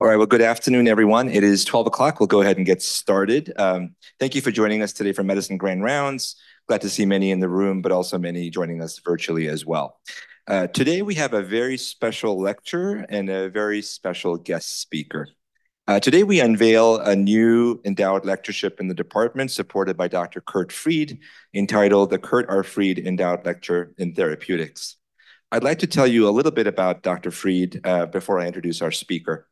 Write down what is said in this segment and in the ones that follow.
All right. Well, good afternoon, everyone. It is 12 o'clock. We'll go ahead and get started. Um, thank you for joining us today for Medicine Grand Rounds. Glad to see many in the room, but also many joining us virtually as well. Uh, today we have a very special lecture and a very special guest speaker. Uh, today we unveil a new endowed lectureship in the department supported by Dr. Kurt Freed, entitled the Kurt R. Freed Endowed Lecture in Therapeutics. I'd like to tell you a little bit about Dr. Freed uh, before I introduce our speaker.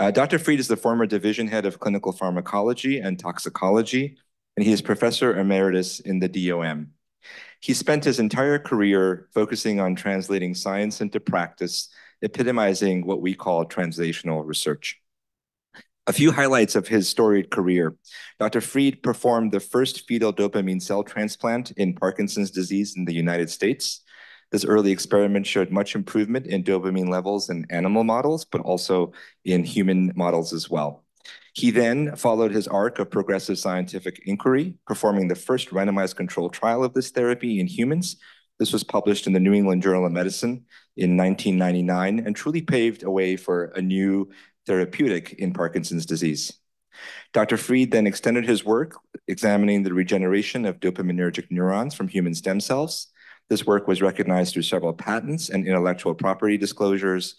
Uh, Dr. Freed is the former division head of clinical pharmacology and toxicology, and he is professor emeritus in the DOM. He spent his entire career focusing on translating science into practice, epitomizing what we call translational research. A few highlights of his storied career. Dr. Freed performed the first fetal dopamine cell transplant in Parkinson's disease in the United States. This early experiment showed much improvement in dopamine levels in animal models, but also in human models as well. He then followed his arc of progressive scientific inquiry, performing the first randomized controlled trial of this therapy in humans. This was published in the New England Journal of Medicine in 1999 and truly paved a way for a new therapeutic in Parkinson's disease. Dr. Freed then extended his work examining the regeneration of dopaminergic neurons from human stem cells. This work was recognized through several patents and intellectual property disclosures.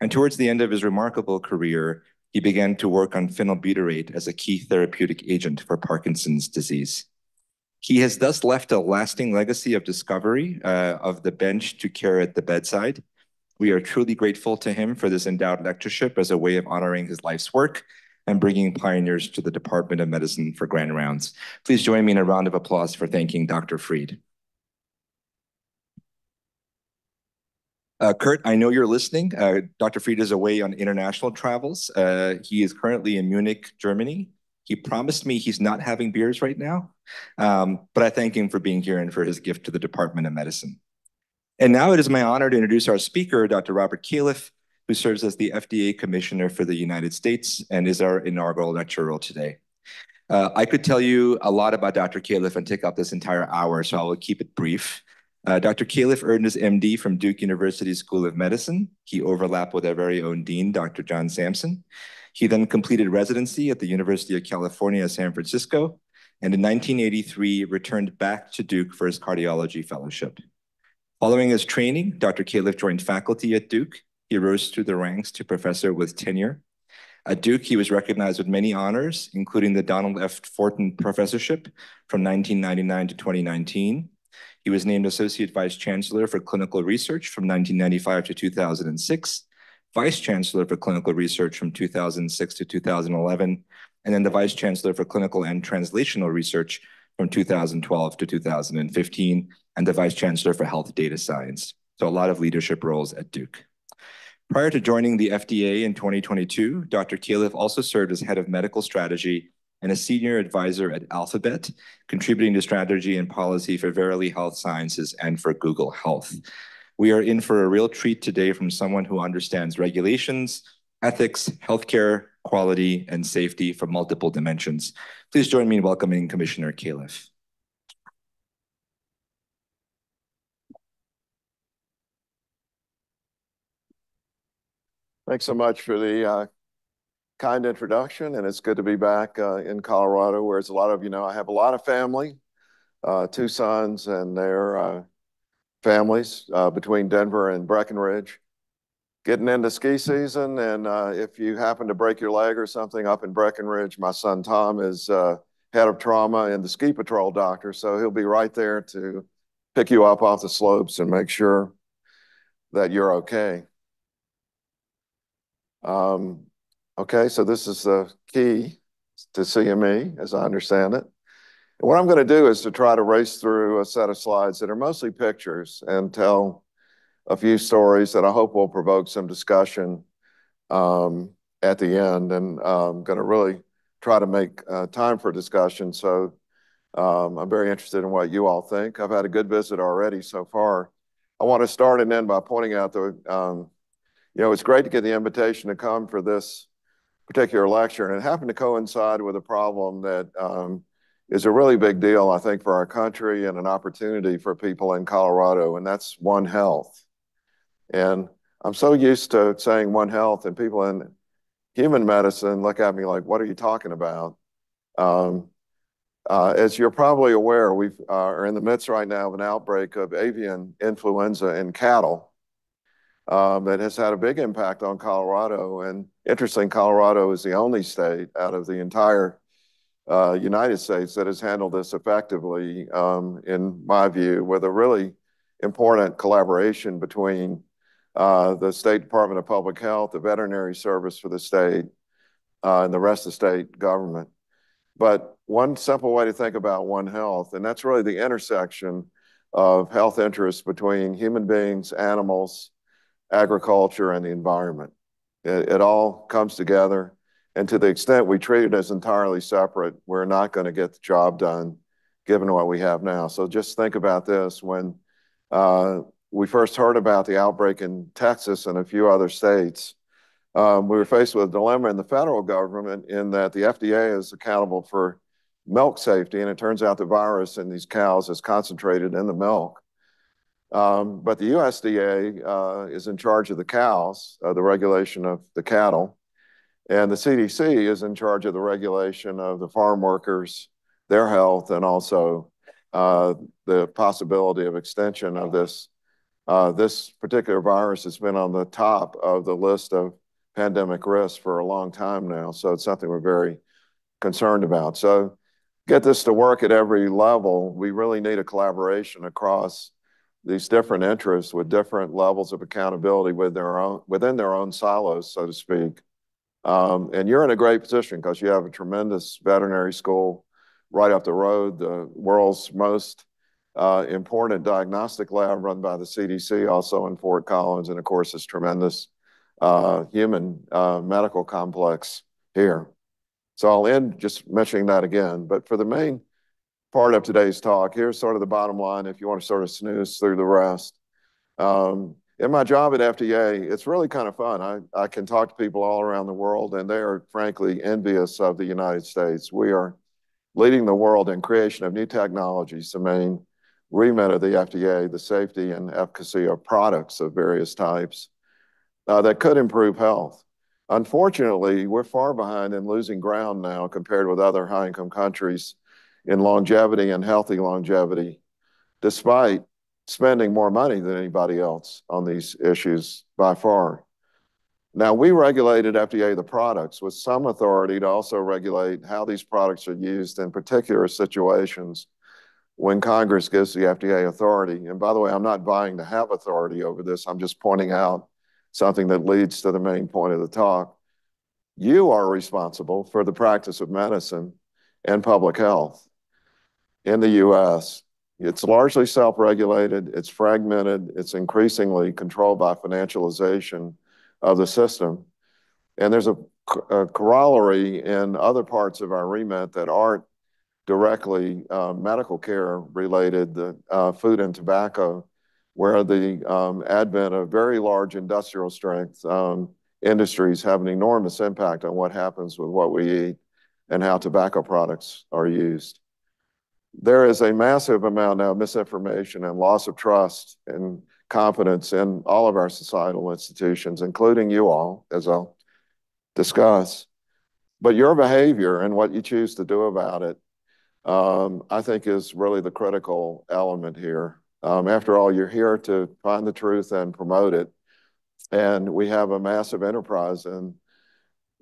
And towards the end of his remarkable career, he began to work on phenylbutyrate as a key therapeutic agent for Parkinson's disease. He has thus left a lasting legacy of discovery uh, of the bench to care at the bedside. We are truly grateful to him for this endowed lectureship as a way of honoring his life's work and bringing pioneers to the Department of Medicine for Grand Rounds. Please join me in a round of applause for thanking Dr. Freed. Uh, Kurt, I know you're listening. Uh, Dr. Freed is away on international travels. Uh, he is currently in Munich, Germany. He promised me he's not having beers right now, um, but I thank him for being here and for his gift to the Department of Medicine. And now it is my honor to introduce our speaker, Dr. Robert Califf, who serves as the FDA Commissioner for the United States and is our inaugural lecturer today. I could tell you a lot about Dr. Califf and take up this entire hour, so I will keep it brief. Uh, Dr. Califf earned his MD from Duke University School of Medicine. He overlapped with our very own dean, Dr. John Sampson. He then completed residency at the University of California, San Francisco, and in 1983 returned back to Duke for his cardiology fellowship. Following his training, Dr. Califf joined faculty at Duke. He rose through the ranks to professor with tenure. At Duke, he was recognized with many honors, including the Donald F. Fortin Professorship from 1999 to 2019. He was named Associate Vice Chancellor for Clinical Research from 1995 to 2006, Vice Chancellor for Clinical Research from 2006 to 2011, and then the Vice Chancellor for Clinical and Translational Research from 2012 to 2015, and the Vice Chancellor for Health Data Science. So a lot of leadership roles at Duke. Prior to joining the FDA in 2022, Dr. Califf also served as Head of Medical Strategy and a Senior Advisor at Alphabet, contributing to strategy and policy for Verily Health Sciences and for Google Health. We are in for a real treat today from someone who understands regulations, ethics, healthcare, quality, and safety from multiple dimensions. Please join me in welcoming Commissioner Califf. Thanks so much for the uh, kind introduction, and it's good to be back uh, in Colorado, where as a lot of you know, I have a lot of family, uh, two mm-hmm. sons and their uh, families between Denver and Breckenridge. Getting into ski season, and if you happen to break your leg or something up in Breckenridge, my son Tom is head of trauma and the ski patrol doctor, so he'll be right there to pick you up off the slopes and make sure that you're okay. Um, Okay, so this is the key to CME, as I understand it. What I'm gonna do is to try to race through a set of slides that are mostly pictures and tell a few stories that I hope will provoke some discussion um, at the end. And I'm gonna really try to make uh, time for discussion. So um, I'm very interested in what you all think. I've had a good visit already so far. I wanna start and end by pointing out that, um, you know, it's great to get the invitation to come for this particular lecture, and it happened to coincide with a problem that is a really big deal, I think, for our country and an opportunity for people in Colorado, and that's One Health. And I'm so used to saying One Health, and people in human medicine look at me like, what are you talking about? Um, uh, as you're probably aware, we uh, are in the midst right now of an outbreak of avian influenza in cattle um, that has had a big impact on Colorado. And interesting, Colorado is the only state out of the entire uh, United States that has handled this effectively, um, in my view, with a really important collaboration between uh, the State Department of Public Health, the veterinary service for the state, uh, and the rest of the state government. But one simple way to think about One Health, and that's really the intersection of health interests between human beings, animals, agriculture, and the environment. It, it all comes together. And to the extent we treat it as entirely separate, we're not going to get the job done given what we have now. So just think about this. When uh, we first heard about the outbreak in Texas and a few other states, um, we were faced with a dilemma in the federal government in that the FDA is accountable for milk safety, and it turns out the virus in these cows is concentrated in the milk. Um, but the USDA uh, is in charge of the cows, uh, the regulation of the cattle, and the CDC is in charge of the regulation of the farm workers, their health, and also uh, the possibility of extension of this. Uh, this particular virus has been on the top of the list of pandemic risks for a long time now, so it's something we're very concerned about. So get this to work at every level, we really need a collaboration across these different interests with different levels of accountability with their own, within their own silos, so to speak. Um, and you're in a great position because you have a tremendous veterinary school right up the road, the world's most uh, important diagnostic lab run by the CDC, also in Fort Collins, and of course, this tremendous uh, human uh, medical complex here. So I'll end just mentioning that again. But for the main part of today's talk. Here's sort of the bottom line if you want to sort of snooze through the rest. Um, in my job at FDA, it's really kind of fun. I, I can talk to people all around the world, and they are frankly envious of the United States. We are leading the world in creation of new technologies, the main remit of the FDA, the safety and efficacy of products of various types uh, that could improve health. Unfortunately, we're far behind and losing ground now compared with other high income countries in longevity and healthy longevity, despite spending more money than anybody else on these issues by far. Now, we regulated FDA the products with some authority to also regulate how these products are used in particular situations when Congress gives the FDA authority. And by the way, I'm not vying to have authority over this. I'm just pointing out something that leads to the main point of the talk. You are responsible for the practice of medicine and public health in the U.S. It's largely self-regulated, it's fragmented, it's increasingly controlled by financialization of the system. And there's a, corollary in other parts of our remit that aren't directly uh, medical care related, the uh, food and tobacco, where the um, advent of very large industrial strength um, industries have an enormous impact on what happens with what we eat and how tobacco products are used there is a massive amount now of misinformation and loss of trust and confidence in all of our societal institutions, including you all, as I'll discuss. But your behavior and what you choose to do about it, um, I think is really the critical element here. Um, after all, you're here to find the truth and promote it. And we have a massive enterprise in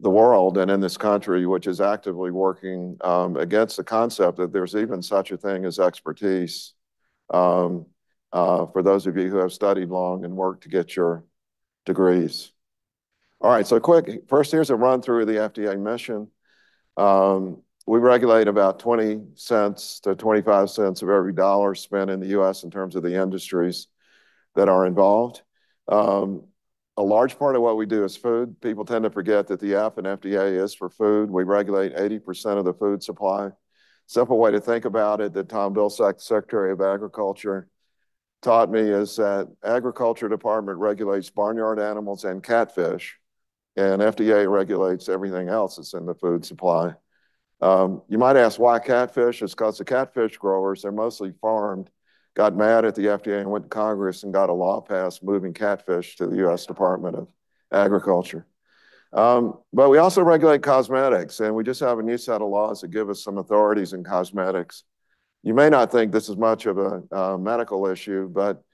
the world and in this country, which is actively working um, against the concept that there's even such a thing as expertise. Um, uh, for those of you who have studied long and worked to get your degrees. All right, so quick, first here's a run through of the FDA mission. Um, we regulate about 20 cents to 25 cents of every dollar spent in the US in terms of the industries that are involved. Um, a large part of what we do is food. People tend to forget that the F in FDA is for food. We regulate 80% of the food supply. Simple way to think about it that Tom Vilsack, Secretary of Agriculture, taught me is that agriculture department regulates barnyard animals and catfish, and FDA regulates everything else that's in the food supply. Um, you might ask why catfish? It's because the catfish growers, they're mostly farmed got mad at the FDA and went to Congress and got a law passed moving catfish to the U.S. Department of Agriculture. Um, but we also regulate cosmetics, and we just have a new set of laws that give us some authorities in cosmetics. You may not think this is much of a medical issue, but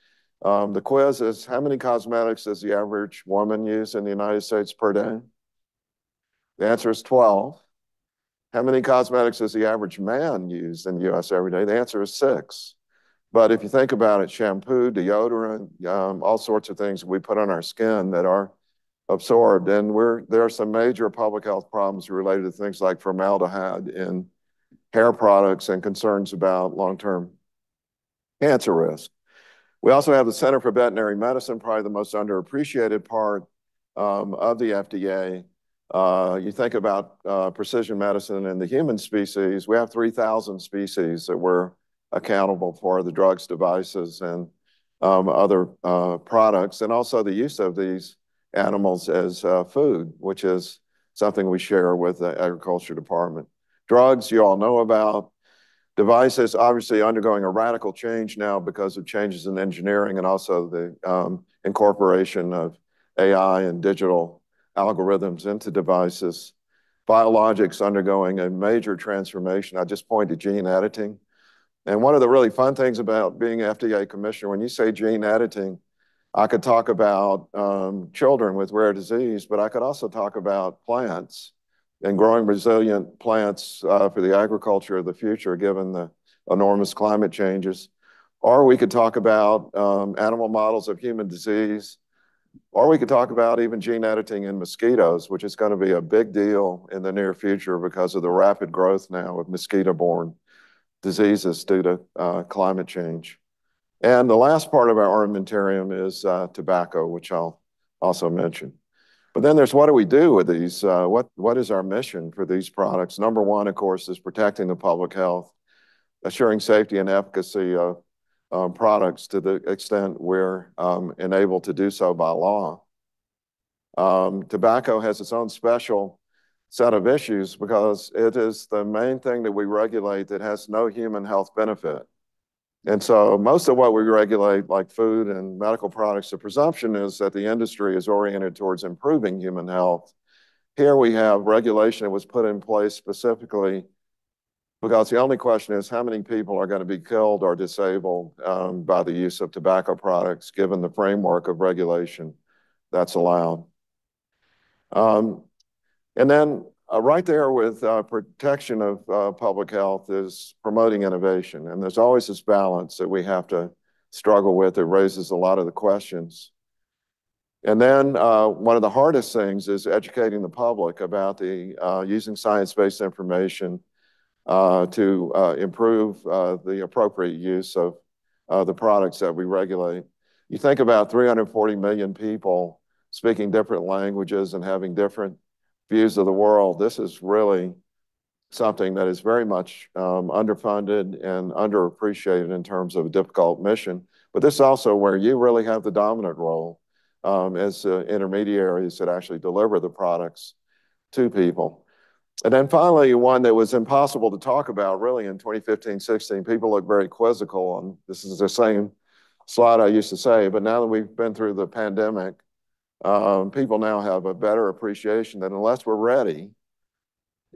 um, the quiz is how many cosmetics does the average woman use in the United States per day? The answer is 12. How many cosmetics does the average man use in the US every day? The answer is six. But if you think about it, shampoo, deodorant, um, all sorts of things we put on our skin that are absorbed. And we're, there are some major public health problems related to things like formaldehyde in hair products and concerns about long-term cancer risk. We also have the Center for Veterinary Medicine, probably the most underappreciated part um, of the FDA. Uh, you think about uh, precision medicine in the human species, we have 3,000 species that we're accountable for, the drugs, devices, and um, other uh, products, and also the use of these animals as uh, food, which is something we share with the agriculture department. Drugs, you all know about. Devices, obviously undergoing a radical change now because of changes in engineering and also the um, incorporation of AI and digital algorithms into devices. Biologics undergoing a major transformation. I just pointed to gene editing. And one of the really fun things about being FDA commissioner, when you say gene editing, I could talk about um, children with rare disease, but I could also talk about plants and growing resilient plants uh, for the agriculture of the future, given the enormous climate changes. Or we could talk about um, animal models of human disease, or we could talk about even gene editing in mosquitoes, which is going to be a big deal in the near future because of the rapid growth now of mosquito-borne diseases due to uh, climate change. And the last part of our armamentarium is uh, tobacco, which I'll also mention. But then there's what do we do with these? Uh, what What is our mission for these products? Number one, of course, is protecting the public health, assuring safety and efficacy of um, products to the extent we're um, enabled to do so by law. Um, tobacco has its own special set of issues because it is the main thing that we regulate that has no human health benefit. And so most of what we regulate, like food and medical products, the presumption is that the industry is oriented towards improving human health. Here we have regulation that was put in place specifically because the only question is how many people are going to be killed or disabled um, by the use of tobacco products, given the framework of regulation that's allowed. Um, and then uh, right there with uh, protection of uh, public health is promoting innovation. And there's always this balance that we have to struggle with. It raises a lot of the questions. And then uh, one of the hardest things is educating the public about the uh, using science-based information uh, to improve the appropriate use of the products that we regulate. You think about 340 million people speaking different languages and having different views of the world, this is really something that is very much um, underfunded and underappreciated in terms of a difficult mission. But this is also where you really have the dominant role um, as uh, intermediaries that actually deliver the products to people. And then finally, one that was impossible to talk about really in 2015, 16, people look very quizzical and this is the same slide I used to say, but now that we've been through the pandemic, um, people now have a better appreciation that unless we're ready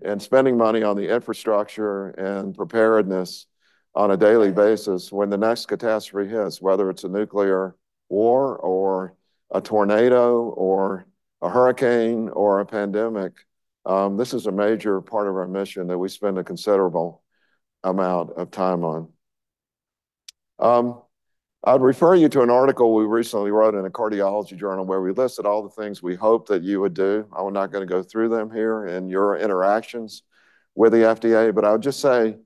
and spending money on the infrastructure and preparedness on a daily basis, when the next catastrophe hits, whether it's a nuclear war or a tornado or a hurricane or a pandemic, um, this is a major part of our mission that we spend a considerable amount of time on. Um, I'd refer you to an article we recently wrote in a cardiology journal where we listed all the things we hope that you would do. I'm not going to go through them here in your interactions with the FDA, but I would just say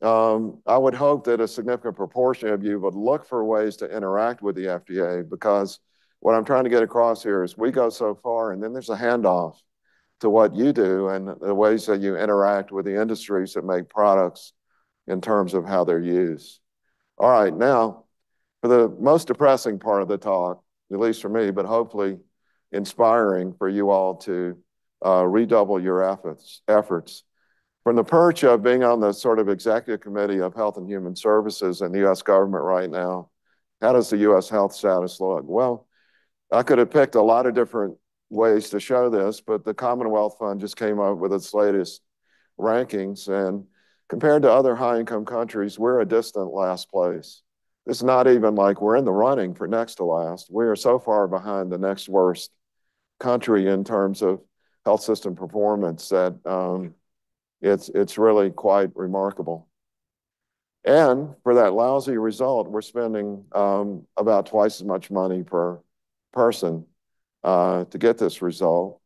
um, I would hope that a significant proportion of you would look for ways to interact with the FDA because what I'm trying to get across here is we go so far and then there's a handoff to what you do and the ways that you interact with the industries that make products in terms of how they're used. All right, now for the most depressing part of the talk, at least for me, but hopefully inspiring for you all to uh, redouble your efforts, efforts. From the perch of being on the sort of executive committee of Health and Human Services in the U.S. government right now, how does the U.S. health status look? Well, I could have picked a lot of different ways to show this, but the Commonwealth Fund just came up with its latest rankings. And compared to other high income countries, we're a distant last place. It's not even like we're in the running for next to last. We are so far behind the next worst country in terms of health system performance that um, it's, it's really quite remarkable. And for that lousy result, we're spending um, about twice as much money per person uh, to get this result.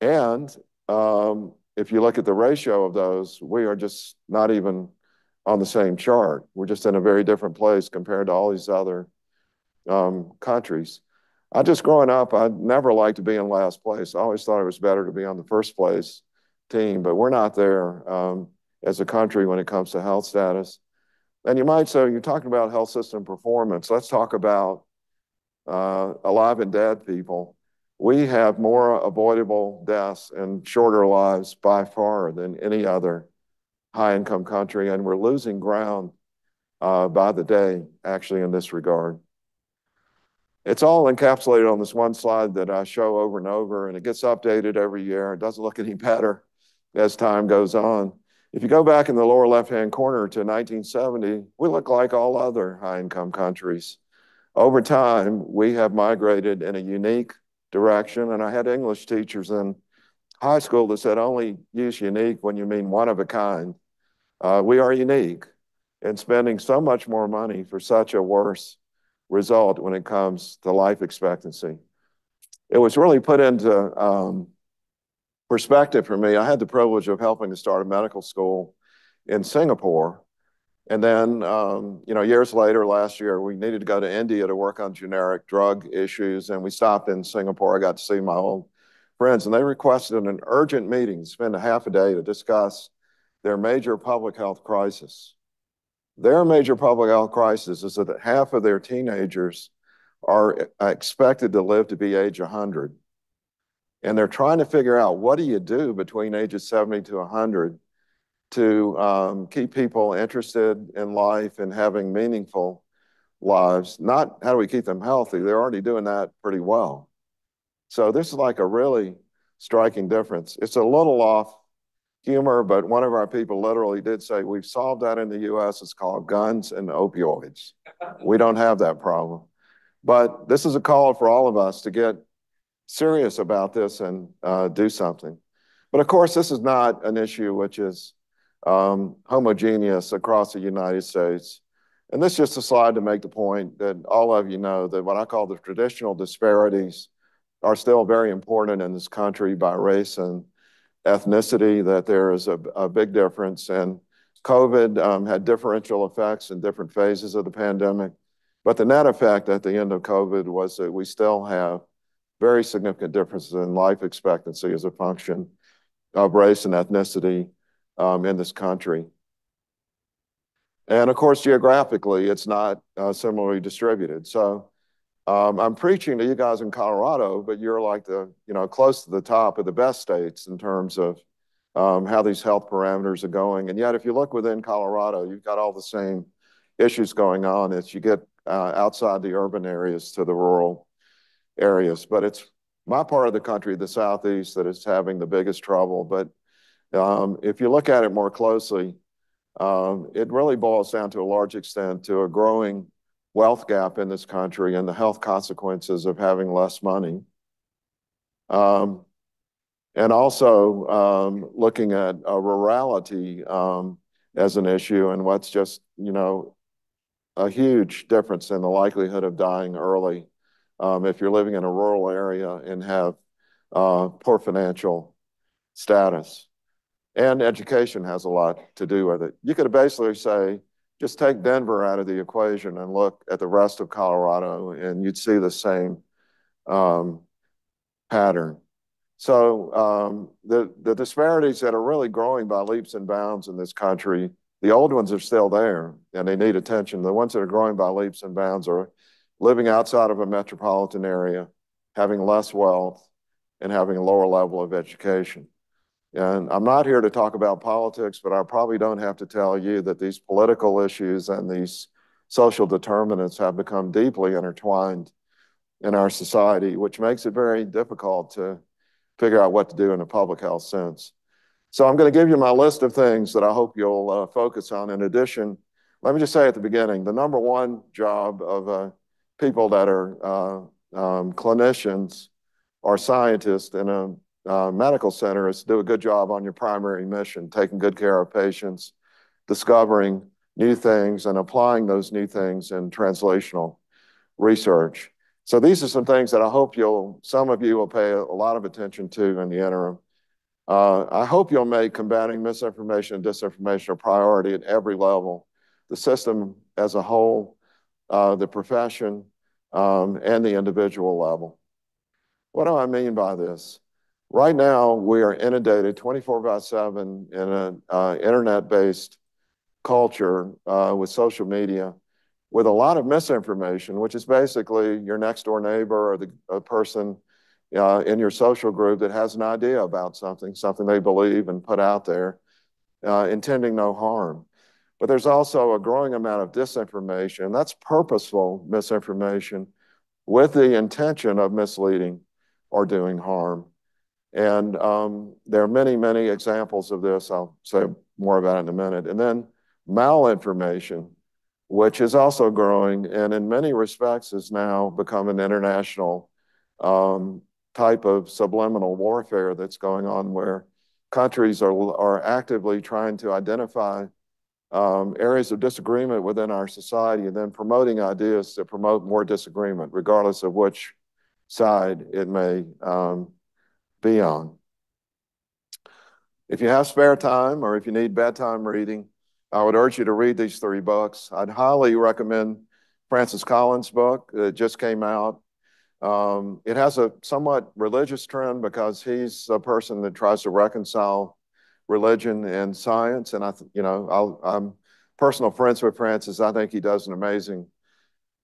And um, if you look at the ratio of those, we are just not even on the same chart. We're just in a very different place compared to all these other um, countries. I just growing up, I never liked to be in last place. I always thought it was better to be on the first place team, but we're not there um, as a country when it comes to health status. And you might say, you're talking about health system performance. Let's talk about uh, alive and dead people. We have more avoidable deaths and shorter lives by far than any other high income country, and we're losing ground uh, by the day, actually, in this regard. It's all encapsulated on this one slide that I show over and over, and it gets updated every year. It doesn't look any better as time goes on. If you go back in the lower left-hand corner to 1970, we look like all other high-income countries. Over time, we have migrated in a unique direction, and I had English teachers in high school that said only use unique when you mean one of a kind. Uh, we are unique in spending so much more money for such a worse result when it comes to life expectancy. It was really put into um, perspective for me. I had the privilege of helping to start a medical school in Singapore. And then, um, you know, years later, last year, we needed to go to India to work on generic drug issues. And we stopped in Singapore. I got to see my old friends, and they requested an urgent meeting, spend a half a day to discuss their major public health crisis. Their major public health crisis is that half of their teenagers are expected to live to be age 100. And they're trying to figure out what do you do between ages 70 to 100 to um, keep people interested in life and having meaningful lives. Not how do we keep them healthy? They're already doing that pretty well. So this is like a really striking difference. It's a little off humor, but one of our people literally did say, we've solved that in the US. It's called guns and opioids. we don't have that problem. But this is a call for all of us to get serious about this and uh, do something. But of course, this is not an issue which is um, homogeneous across the United States. And this is just a slide to make the point that all of you know that what I call the traditional disparities are still very important in this country by race and ethnicity, that there is a, a big difference. And COVID um, had differential effects in different phases of the pandemic. But the net effect at the end of COVID was that we still have very significant differences in life expectancy as a function of race and ethnicity um, in this country. And of course, geographically, it's not uh, similarly distributed. So um, I'm preaching to you guys in Colorado, but you're like the, you know, close to the top of the best states in terms of um, how these health parameters are going. And yet, if you look within Colorado, you've got all the same issues going on as you get uh, outside the urban areas to the rural areas. But it's my part of the country, the Southeast, that is having the biggest trouble. But um, if you look at it more closely, um, it really boils down to a large extent to a growing wealth gap in this country and the health consequences of having less money. Um, and also um, looking at uh, rurality um, as an issue and what's just, you know, a huge difference in the likelihood of dying early um, if you're living in a rural area and have uh, poor financial status. And education has a lot to do with it. You could basically say just take Denver out of the equation and look at the rest of Colorado, and you'd see the same um, pattern. So um, the, the disparities that are really growing by leaps and bounds in this country, the old ones are still there and they need attention. The ones that are growing by leaps and bounds are living outside of a metropolitan area, having less wealth, and having a lower level of education. And I'm not here to talk about politics, but I probably don't have to tell you that these political issues and these social determinants have become deeply intertwined in our society, which makes it very difficult to figure out what to do in a public health sense. So I'm going to give you my list of things that I hope you'll uh, focus on. In addition, let me just say at the beginning, the number one job of uh, people that are uh, um, clinicians or scientists in a uh, medical center is to do a good job on your primary mission, taking good care of patients, discovering new things and applying those new things in translational research. So these are some things that I hope you'll, some of you will pay a lot of attention to in the interim. Uh, I hope you'll make combating misinformation and disinformation a priority at every level, the system as a whole, uh, the profession, um, and the individual level. What do I mean by this? Right now, we are inundated 24 by 7 in an uh, internet-based culture uh, with social media with a lot of misinformation, which is basically your next door neighbor or the person uh, in your social group that has an idea about something, something they believe and put out there, intending no harm. But there's also a growing amount of disinformation. That's purposeful misinformation with the intention of misleading or doing harm. And um, there are many, many examples of this. I'll say more about it in a minute. And then malinformation, which is also growing and in many respects has now become an international um, type of subliminal warfare that's going on where countries are, are actively trying to identify um, areas of disagreement within our society and then promoting ideas that promote more disagreement, regardless of which side it may be on. If you have spare time or if you need bedtime reading, I would urge you to read these three books. I'd highly recommend Francis Collins' book that just came out. Um, it has a somewhat religious trend because he's a person that tries to reconcile religion and science. And I, you know, i am personal friends with Francis. I think he does an amazing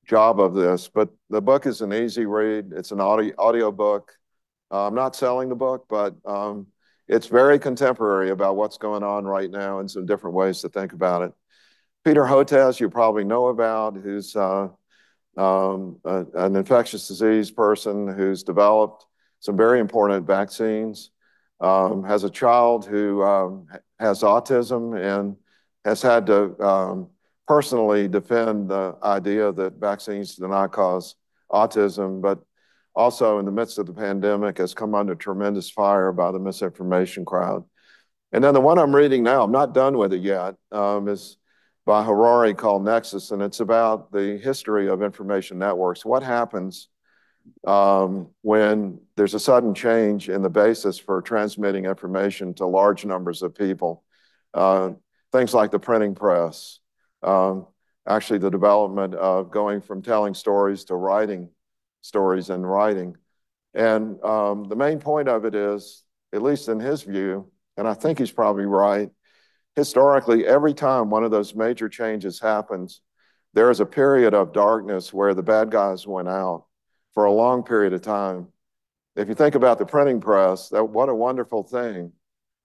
job of this. But the book is an easy read. It's an audio audio book. Uh, I'm not selling the book, but um, it's very contemporary about what's going on right now and some different ways to think about it. Peter Hotez, you probably know about, who's uh, um, a, an infectious disease person who's developed some very important vaccines, um, has a child who um, has autism and has had to um, personally defend the idea that vaccines do not cause autism, but also in the midst of the pandemic has come under tremendous fire by the misinformation crowd. And then the one I'm reading now, I'm not done with it yet, um, is by Harari called Nexus, and it's about the history of information networks. What happens um, when there's a sudden change in the basis for transmitting information to large numbers of people? Uh, things like the printing press, um, actually the development of going from telling stories to writing stories and writing. And um, the main point of it is, at least in his view, and I think he's probably right, historically, every time one of those major changes happens, there is a period of darkness where the bad guys went out for a long period of time. If you think about the printing press, that what a wonderful thing.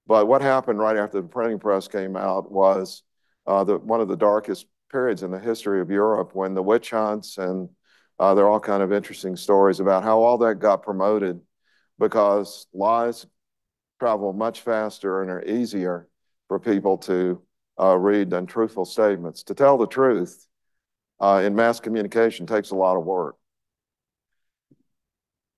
But what happened right after the printing press came out was uh, the, one of the darkest periods in the history of Europe when the witch hunts and uh, they're all kind of interesting stories about how all that got promoted because lies travel much faster and are easier for people to uh, read than truthful statements. To tell the truth uh, in mass communication takes a lot of work.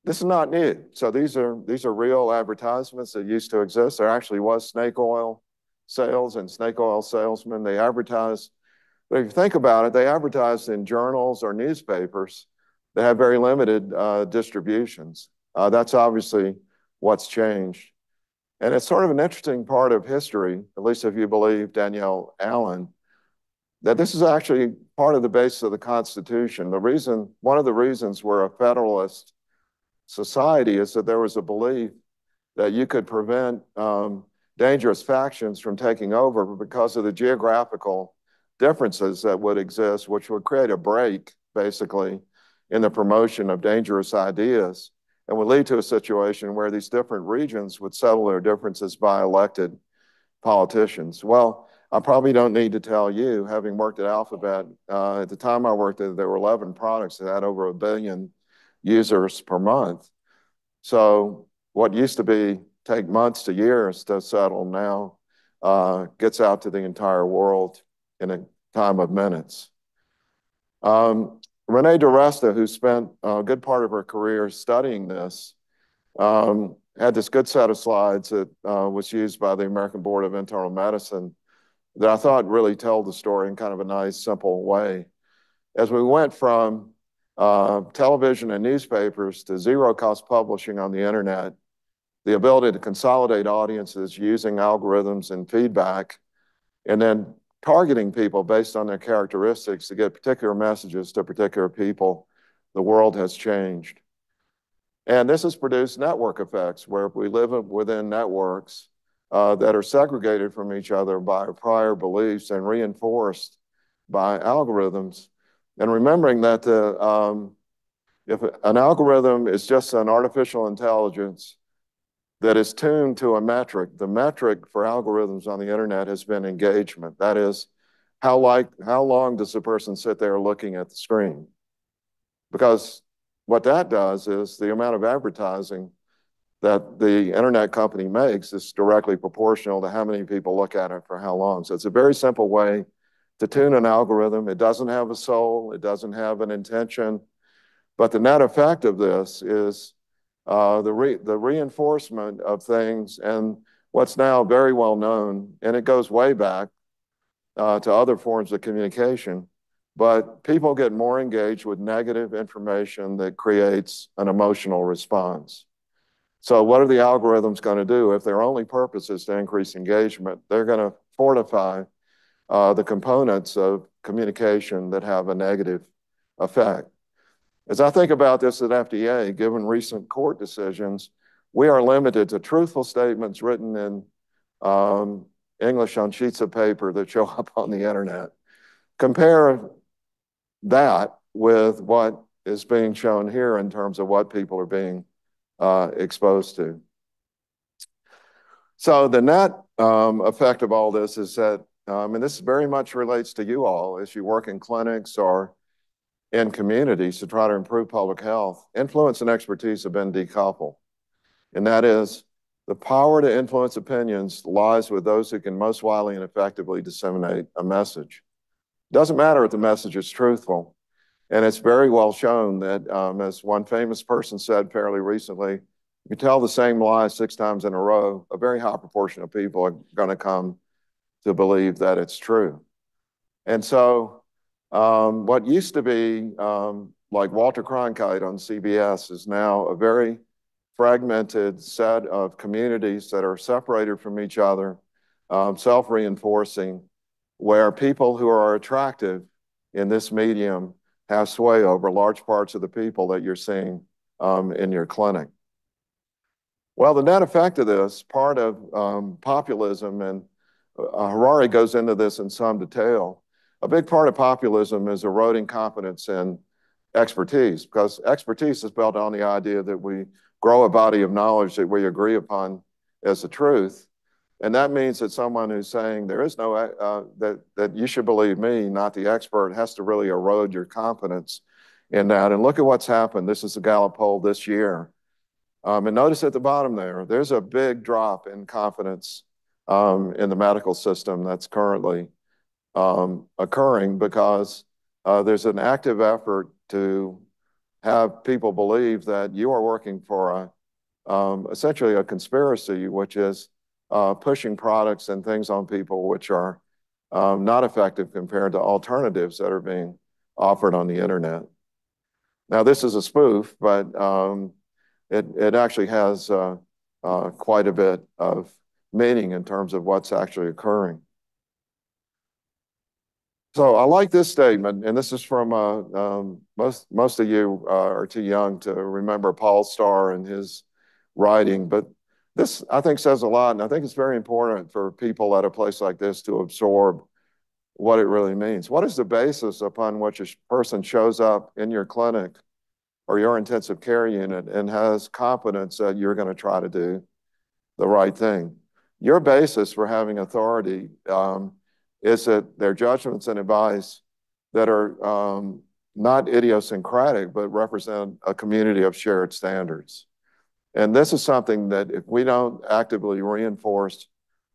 This is not new. So these are these are real advertisements that used to exist. There actually was snake oil sales and snake oil salesmen. They advertised, but if you think about it, they advertised in journals or newspapers they have very limited uh, distributions. Uh, that's obviously what's changed. And it's sort of an interesting part of history, at least if you believe Danielle Allen, that this is actually part of the basis of the Constitution. The reason, one of the reasons we're a federalist society is that there was a belief that you could prevent um, dangerous factions from taking over because of the geographical differences that would exist, which would create a break, basically, in the promotion of dangerous ideas and would lead to a situation where these different regions would settle their differences by elected politicians. Well, I probably don't need to tell you, having worked at Alphabet, uh, at the time I worked there, there were 11 products that had over a billion users per month. So what used to be take months to years to settle now uh, gets out to the entire world in a time of minutes. Um, Renee DiResta, who spent a good part of her career studying this, um, had this good set of slides that uh, was used by the American Board of Internal Medicine that I thought really told the story in kind of a nice, simple way. As we went from uh, television and newspapers to zero cost publishing on the internet, the ability to consolidate audiences using algorithms and feedback, and then targeting people based on their characteristics to get particular messages to particular people, the world has changed. And this has produced network effects where we live within networks uh, that are segregated from each other by prior beliefs and reinforced by algorithms. And remembering that the, um, if an algorithm is just an artificial intelligence that is tuned to a metric. The metric for algorithms on the internet has been engagement. That is, how like how long does a person sit there looking at the screen? Because what that does is the amount of advertising that the internet company makes is directly proportional to how many people look at it for how long. So it's a very simple way to tune an algorithm. It doesn't have a soul, it doesn't have an intention, but the net effect of this is uh, the, re the reinforcement of things and what's now very well known, and it goes way back uh, to other forms of communication, but people get more engaged with negative information that creates an emotional response. So what are the algorithms going to do? If their only purpose is to increase engagement, they're going to fortify uh, the components of communication that have a negative effect. As I think about this at FDA, given recent court decisions, we are limited to truthful statements written in um, English on sheets of paper that show up on the internet. Compare that with what is being shown here in terms of what people are being uh, exposed to. So the net um, effect of all this is that, um, and this very much relates to you all as you work in clinics or in communities to try to improve public health, influence and expertise have been decoupled. And that is the power to influence opinions lies with those who can most widely and effectively disseminate a message. Doesn't matter if the message is truthful. And it's very well shown that, um, as one famous person said fairly recently, you tell the same lie six times in a row, a very high proportion of people are going to come to believe that it's true. And so um, what used to be um, like Walter Cronkite on CBS is now a very fragmented set of communities that are separated from each other, um, self-reinforcing, where people who are attractive in this medium have sway over large parts of the people that you're seeing um, in your clinic. Well, the net effect of this, part of um, populism, and uh, Harari goes into this in some detail, a big part of populism is eroding confidence in expertise because expertise is built on the idea that we grow a body of knowledge that we agree upon as the truth. And that means that someone who's saying there is no, uh, that, that you should believe me, not the expert, has to really erode your confidence in that. And look at what's happened. This is the Gallup poll this year. Um, and notice at the bottom there, there's a big drop in confidence um, in the medical system that's currently um, occurring because uh, there's an active effort to have people believe that you are working for a, um, essentially a conspiracy, which is uh, pushing products and things on people which are um, not effective compared to alternatives that are being offered on the internet. Now, this is a spoof, but um, it, it actually has uh, uh, quite a bit of meaning in terms of what's actually occurring. So I like this statement, and this is from uh, um, most most of you uh, are too young to remember Paul Starr and his writing, but this I think says a lot, and I think it's very important for people at a place like this to absorb what it really means. What is the basis upon which a person shows up in your clinic or your intensive care unit and has confidence that you're going to try to do the right thing? Your basis for having authority. Um, is that their judgments and advice that are um, not idiosyncratic, but represent a community of shared standards. And this is something that if we don't actively reinforce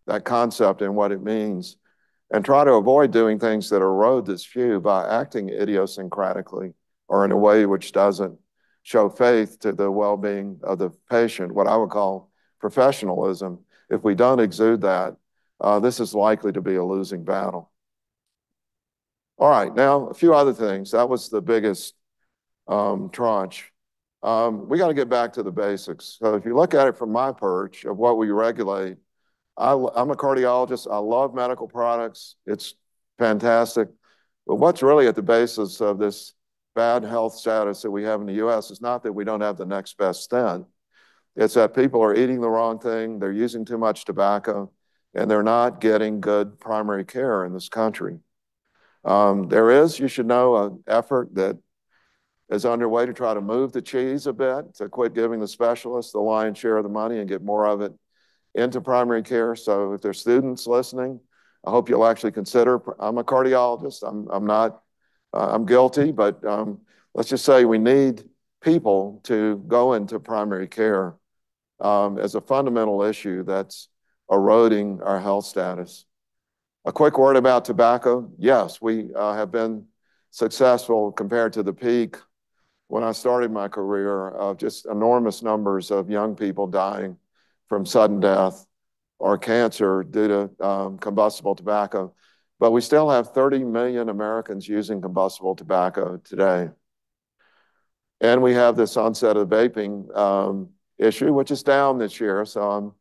that concept and what it means, and try to avoid doing things that erode this view by acting idiosyncratically or in a way which doesn't show faith to the well-being of the patient, what I would call professionalism. If we don't exude that, uh, this is likely to be a losing battle. All right, now a few other things. That was the biggest um, tranche. Um, we got to get back to the basics. So if you look at it from my perch of what we regulate, I, I'm a cardiologist. I love medical products. It's fantastic. But what's really at the basis of this bad health status that we have in the US is not that we don't have the next best stent. It's that people are eating the wrong thing, they're using too much tobacco, and they're not getting good primary care in this country. Um, there is, you should know, an effort that is underway to try to move the cheese a bit, to quit giving the specialists the lion's share of the money and get more of it into primary care. So if there's students listening, I hope you'll actually consider, I'm a cardiologist, I'm, I'm not, uh, I'm guilty, but um, let's just say we need people to go into primary care um, as a fundamental issue that's eroding our health status. A quick word about tobacco. Yes, we uh, have been successful compared to the peak when I started my career of just enormous numbers of young people dying from sudden death or cancer due to um, combustible tobacco. But we still have 30 million Americans using combustible tobacco today. And we have this onset of vaping um, issue, which is down this year, so I'm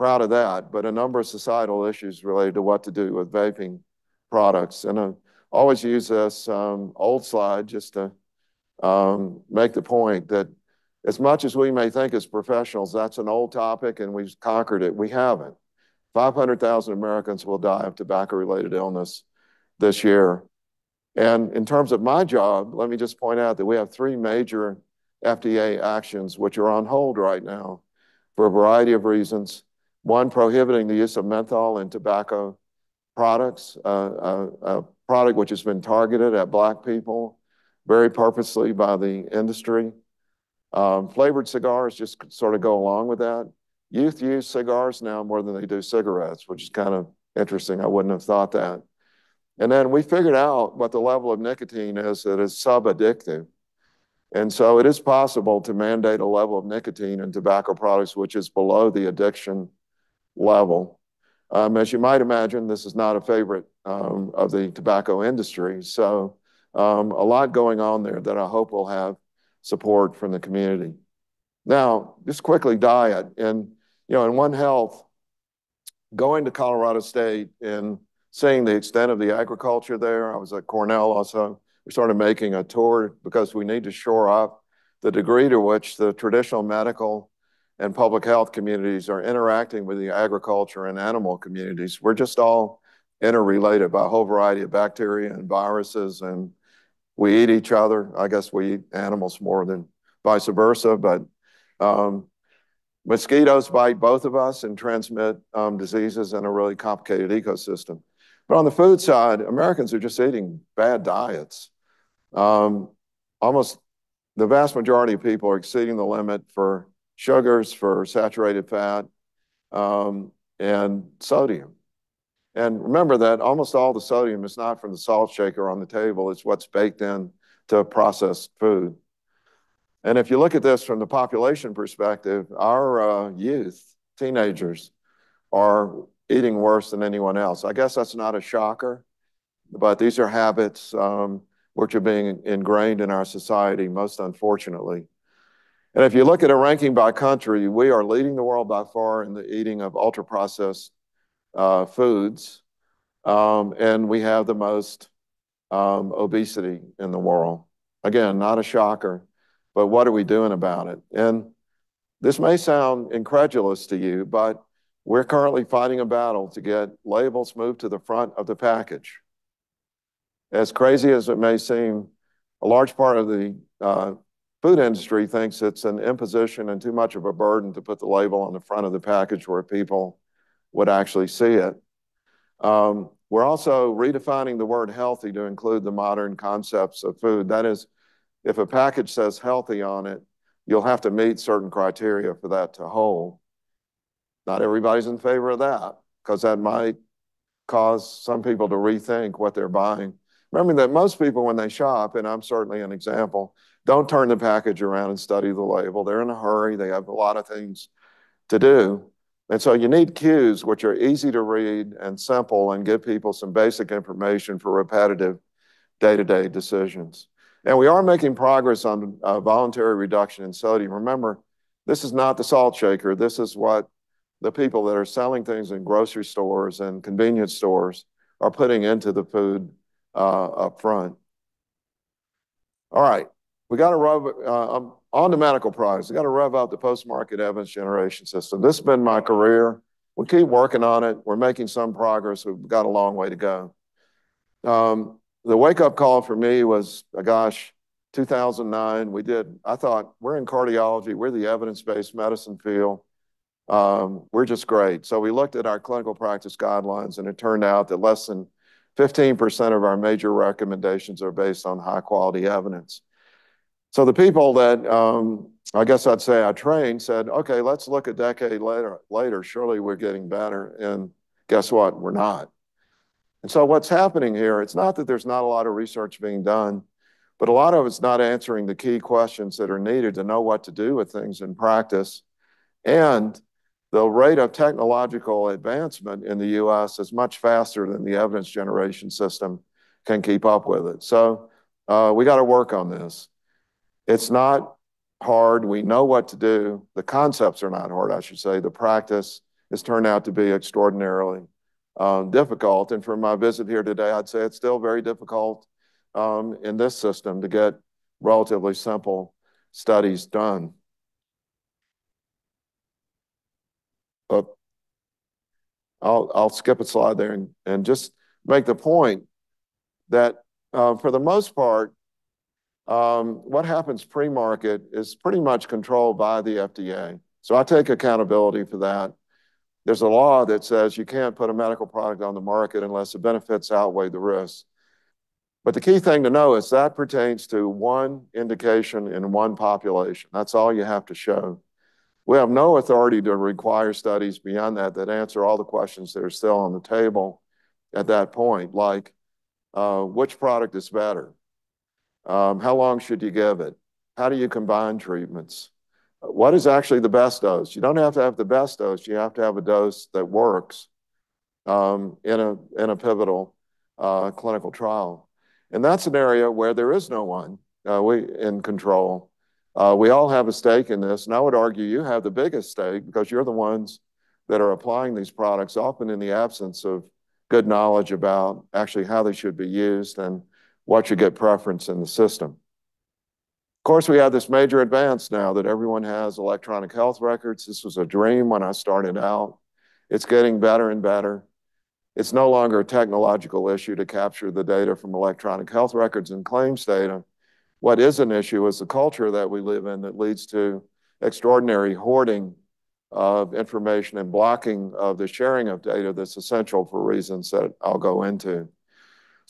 proud of that. But a number of societal issues related to what to do with vaping products. And I always use this um, old slide just to um, make the point that as much as we may think as professionals, that's an old topic and we've conquered it. We haven't. 500,000 Americans will die of tobacco-related illness this year. And in terms of my job, let me just point out that we have three major FDA actions which are on hold right now for a variety of reasons. One, prohibiting the use of menthol in tobacco products, uh, a, a product which has been targeted at Black people very purposely by the industry. Um, flavored cigars just sort of go along with that. Youth use cigars now more than they do cigarettes, which is kind of interesting. I wouldn't have thought that. And then we figured out what the level of nicotine is that is sub-addictive. And so it is possible to mandate a level of nicotine in tobacco products which is below the addiction level. Um, as you might imagine, this is not a favorite um, of the tobacco industry. So um, a lot going on there that I hope will have support from the community. Now, just quickly, diet. And, you know, in One Health, going to Colorado State and seeing the extent of the agriculture there, I was at Cornell also. We started making a tour because we need to shore up the degree to which the traditional medical and public health communities are interacting with the agriculture and animal communities. We're just all interrelated by a whole variety of bacteria and viruses and we eat each other. I guess we eat animals more than vice versa, but um, mosquitoes bite both of us and transmit um, diseases in a really complicated ecosystem. But on the food side, Americans are just eating bad diets. Um, almost the vast majority of people are exceeding the limit for sugars, for saturated fat, um, and sodium. And remember that almost all the sodium is not from the salt shaker on the table, it's what's baked in to processed food. And if you look at this from the population perspective, our uh, youth, teenagers, are eating worse than anyone else. I guess that's not a shocker, but these are habits um, which are being ingrained in our society, most unfortunately. And if you look at a ranking by country, we are leading the world by far in the eating of ultra processed uh, foods, um, and we have the most um, obesity in the world. Again, not a shocker, but what are we doing about it? And this may sound incredulous to you, but we're currently fighting a battle to get labels moved to the front of the package. As crazy as it may seem, a large part of the uh, food industry thinks it's an imposition and too much of a burden to put the label on the front of the package where people would actually see it. Um, We're also redefining the word healthy to include the modern concepts of food. That is, if a package says healthy on it, you'll have to meet certain criteria for that to hold. Not everybody's in favor of that because that might cause some people to rethink what they're buying. Remember that most people, when they shop, and I'm certainly an example, don't turn the package around and study the label. They're in a hurry. They have a lot of things to do. And so you need cues which are easy to read and simple and give people some basic information for repetitive day-to-day decisions. And we are making progress on uh, voluntary reduction in sodium. Remember, this is not the salt shaker. This is what the people that are selling things in grocery stores and convenience stores are putting into the food uh, up front. All right, we got to rev uh, um, on the medical products. We got to rev out the post-market evidence generation system. This has been my career. We keep working on it. We're making some progress. We've got a long way to go. Um, the wake-up call for me was, uh, gosh, 2009. We did. I thought we're in cardiology. We're the evidence-based medicine field um, we're just great. So we looked at our clinical practice guidelines, and it turned out that less than 15% of our major recommendations are based on high-quality evidence. So the people that um, I guess I'd say I trained said, okay, let's look a decade later. Later, surely we're getting better. And guess what? We're not. And so what's happening here? It's not that there's not a lot of research being done, but a lot of it's not answering the key questions that are needed to know what to do with things in practice. And the rate of technological advancement in the US is much faster than the evidence generation system can keep up with it. So uh, we got to work on this. It's not hard. We know what to do. The concepts are not hard, I should say. The practice has turned out to be extraordinarily um, difficult. And from my visit here today, I'd say it's still very difficult um, in this system to get relatively simple studies done. I'll, I'll skip a slide there and, and just make the point that uh, for the most part, um, what happens pre-market is pretty much controlled by the FDA. So I take accountability for that. There's a law that says you can't put a medical product on the market unless the benefits outweigh the risks. But the key thing to know is that pertains to one indication in one population. That's all you have to show. We have no authority to require studies beyond that that answer all the questions that are still on the table at that point, like uh, which product is better? Um, how long should you give it? How do you combine treatments? What is actually the best dose? You don't have to have the best dose. You have to have a dose that works um, in a in a pivotal uh, clinical trial, and that's an area where there is no one uh, we in control. Uh, we all have a stake in this, and I would argue you have the biggest stake because you're the ones that are applying these products, often in the absence of good knowledge about actually how they should be used and what should get preference in the system. Of course, we have this major advance now that everyone has electronic health records. This was a dream when I started out. It's getting better and better. It's no longer a technological issue to capture the data from electronic health records and claims data. What is an issue is the culture that we live in that leads to extraordinary hoarding of information and blocking of the sharing of data that's essential for reasons that I'll go into.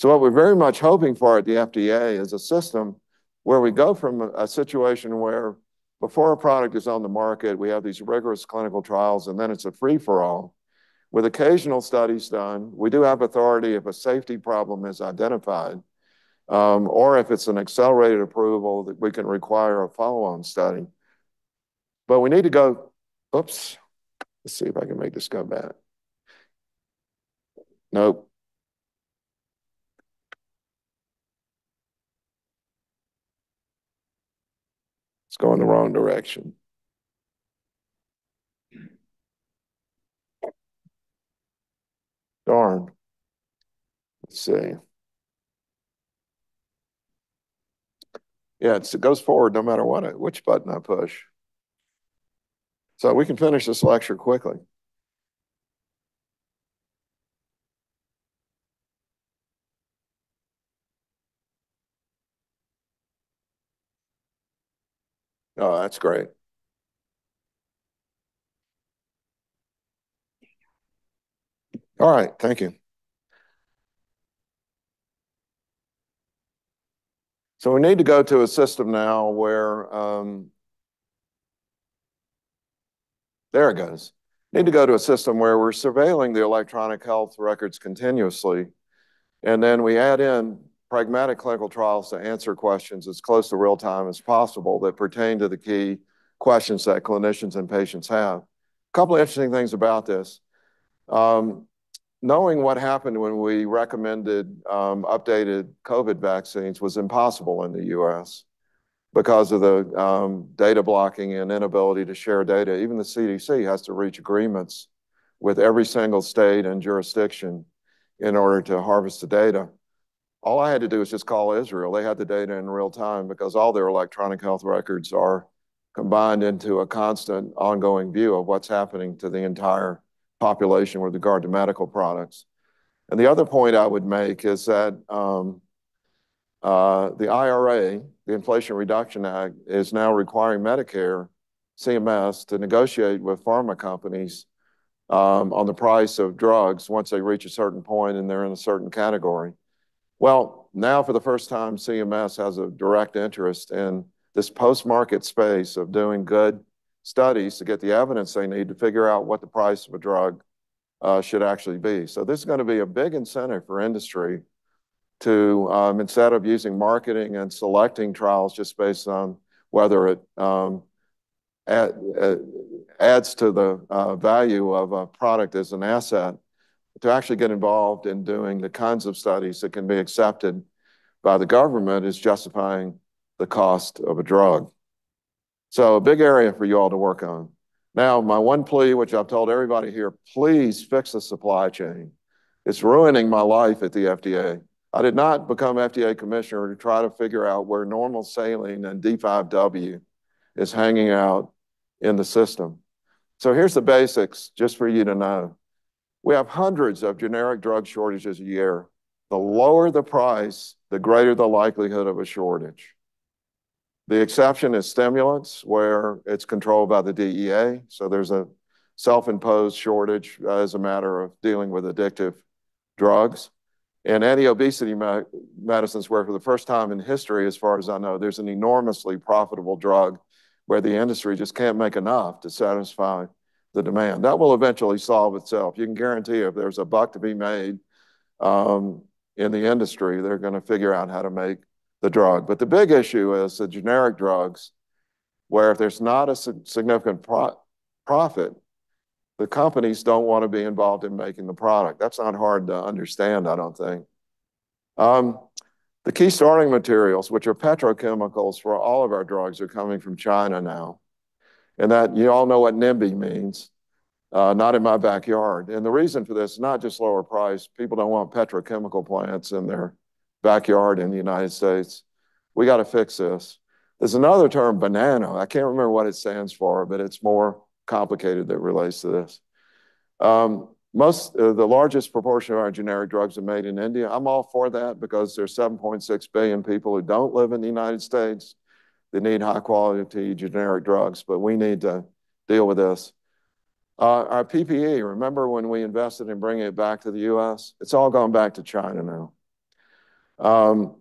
So what we're very much hoping for at the FDA is a system where we go from a, situation where before a product is on the market, we have these rigorous clinical trials, and then it's a free-for-all. With occasional studies done, we do have authority if a safety problem is identified um, or if it's an accelerated approval, that we can require a follow-on study. But we need to go, oops, let's see if I can make this go back. Nope. Going the wrong direction. Darn. Let's see. Yeah, it goes forward no matter what, which button I push. So we can finish this lecture quickly. Oh, that's great. All right. Thank you. So we need to go to a system now where, um, there it goes. Need to go to a system where we're surveilling the electronic health records continuously. And then we add in pragmatic clinical trials to answer questions as close to real time as possible that pertain to the key questions that clinicians and patients have. A couple of interesting things about this. Um, knowing what happened when we recommended um, updated COVID vaccines was impossible in the US because of the um, data blocking and inability to share data. Even the CDC has to reach agreements with every single state and jurisdiction in order to harvest the data. All I had to do was just call Israel. They had the data in real time because all their electronic health records are combined into a constant ongoing view of what's happening to the entire population with regard to medical products. And the other point I would make is that um, uh, the IRA, the Inflation Reduction Act, is now requiring Medicare, CMS, to negotiate with pharma companies um, on the price of drugs once they reach a certain point and they're in a certain category. Well, now for the first time, CMS has a direct interest in this post-market space of doing good studies to get the evidence they need to figure out what the price of a drug uh, should actually be. So this is going to be a big incentive for industry to, um, instead of using marketing and selecting trials just based on whether it um, add, adds to the uh, value of a product as an asset, to actually get involved in doing the kinds of studies that can be accepted by the government is justifying the cost of a drug. So a big area for you all to work on. Now, my one plea, which I've told everybody here, please fix the supply chain. It's ruining my life at the FDA. I did not become FDA commissioner to try to figure out where normal saline and D5W is hanging out in the system. So here's the basics, just for you to know. We have hundreds of generic drug shortages a year. The lower the price, the greater the likelihood of a shortage. The exception is stimulants, where it's controlled by the DEA. So there's a self-imposed shortage as a matter of dealing with addictive drugs. And anti-obesity me medicines, where for the first time in history, as far as I know, there's an enormously profitable drug where the industry just can't make enough to satisfy the demand. That will eventually solve itself. You can guarantee if there's a buck to be made um, in the industry, they're going to figure out how to make the drug. But the big issue is the generic drugs, where if there's not a significant pro profit, the companies don't want to be involved in making the product. That's not hard to understand, I don't think. Um, the key starting materials, which are petrochemicals for all of our drugs, are coming from China now. And that you all know what NIMBY means, uh, not in my backyard. And the reason for this is not just lower price. People don't want petrochemical plants in their backyard in the United States. We got to fix this. There's another term, banana. I can't remember what it stands for, but it's more complicated that relates to this. Um, most, uh, the largest proportion of our generic drugs are made in India. I'm all for that because there's 7.6 billion people who don't live in the United States that need high quality generic drugs, but we need to deal with this. Uh, our PPE, remember when we invested in bringing it back to the US? It's all gone back to China now. Um,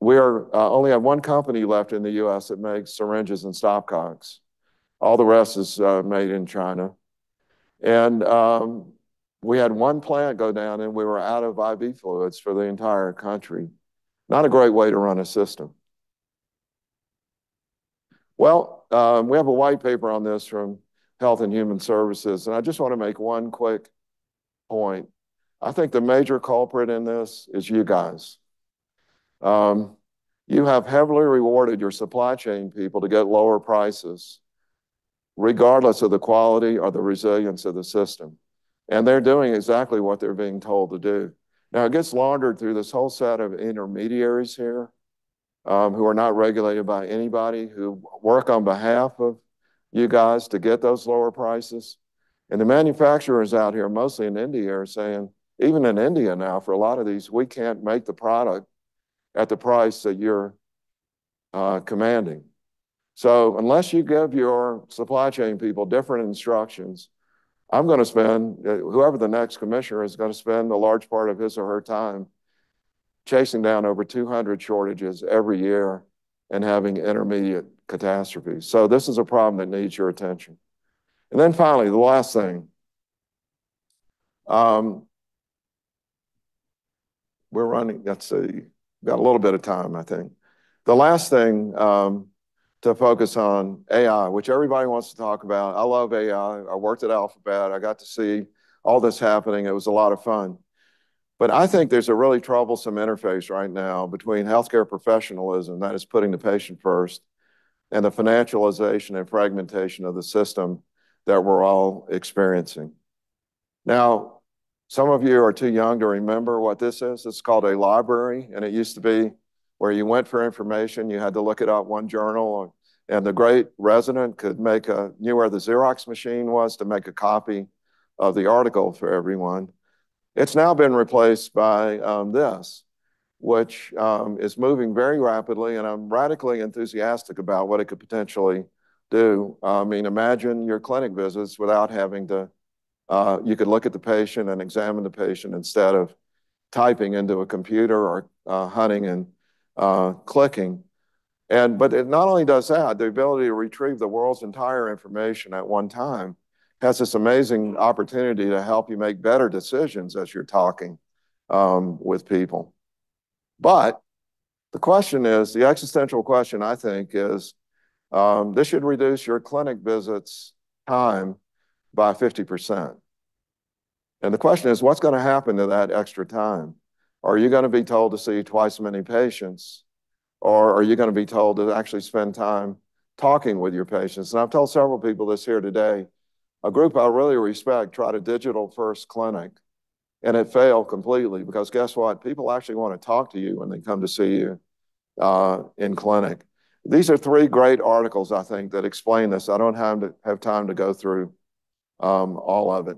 we are uh, only have one company left in the U.S. that makes syringes and stopcocks. All the rest is uh, made in China. And um, we had one plant go down and we were out of IV fluids for the entire country. Not a great way to run a system. Well, um, we have a white paper on this from Health and Human Services, and I just want to make one quick point. I think the major culprit in this is you guys. Um, you have heavily rewarded your supply chain people to get lower prices, regardless of the quality or the resilience of the system. And they're doing exactly what they're being told to do. Now, it gets laundered through this whole set of intermediaries here um, who are not regulated by anybody, who work on behalf of you guys to get those lower prices. And the manufacturers out here, mostly in India, are saying, even in India now, for a lot of these, we can't make the product at the price that you're uh, commanding. So unless you give your supply chain people different instructions, I'm going to spend, uh, whoever the next commissioner is going to spend a large part of his or her time chasing down over 200 shortages every year and having intermediate catastrophes. So this is a problem that needs your attention. And then finally, the last thing. Um, we're running, let's see, got a little bit of time, I think. The last thing um, to focus on AI, which everybody wants to talk about. I love AI. I worked at Alphabet. I got to see all this happening. It was a lot of fun. But I think there's a really troublesome interface right now between healthcare professionalism, that is putting the patient first, and the financialization and fragmentation of the system that we're all experiencing. Now, some of you are too young to remember what this is. It's called a library, and it used to be where you went for information. You had to look it up one journal, and the great resident could make a knew where the Xerox machine was to make a copy of the article for everyone. It's now been replaced by um, this, which um, is moving very rapidly, and I'm radically enthusiastic about what it could potentially do. I mean, imagine your clinic visits without having to, uh, you could look at the patient and examine the patient instead of typing into a computer or uh, hunting and uh, clicking. And, but it not only does that, the ability to retrieve the world's entire information at one time has this amazing opportunity to help you make better decisions as you're talking um, with people. But the question is, the existential question, I think, is um, this should reduce your clinic visits time by 50%. And the question is, what's going to happen to that extra time? Are you going to be told to see twice as many patients? Or are you going to be told to actually spend time talking with your patients? And I've told several people this here today a group I really respect tried a digital first clinic and it failed completely because guess what? People actually want to talk to you when they come to see you uh, in clinic. These are three great articles, I think, that explain this. I don't have, to, have time to go through um, all of it.